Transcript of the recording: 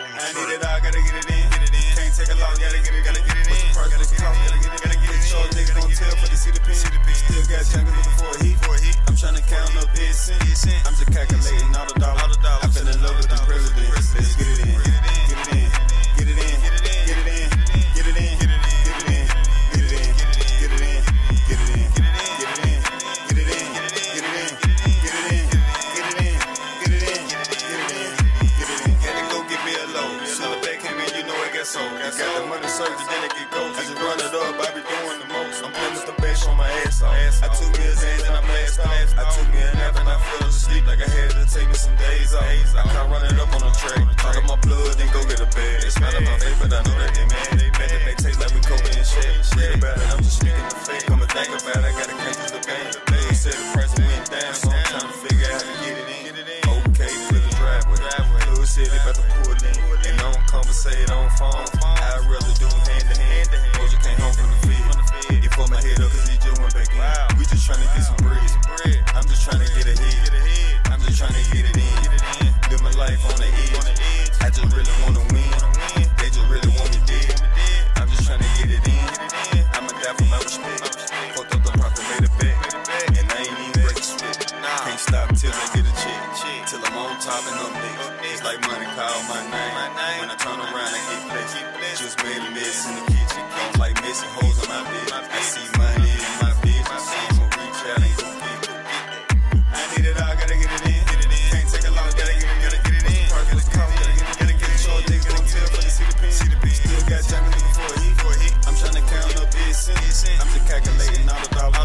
I need it all, gotta get it in. Get it in. Can't take a loss, gotta get it, gotta get it in. What's the price, what's gotta get it, gotta get it in. Short niggas don't tell, for they see the pin. Still got jungle looking for a heat. I'm tryna count up this cent. I'm just calculating all the dollars. In, you got the money surgery, then it get gold. I just run it up, I be doing the most. I'm playing with the bass on my ass off. I took me a Xans and I passed out. I took me a nap and I fell asleep like I had to take me some days off. I can't run it up on the track. Talk my blood, then go get a bag. It's not in my face, but I know say it on phone. I'd rather do hand to hand. Boy, you came home from the field. He I'm head up, cause he just went back in. We just trying to get some bread. I'm just trying to get ahead. I'm just trying to get it in. Live my life on the edge. I just really wanna win. They just really want me dead. I'm just trying to get it in. I'ma die my respect. Fucked up the profit, made it back. And I ain't even break a sweat. Can't stop till I get a check. Till I'm on top and I'm next. I'm just calculating all the dollars.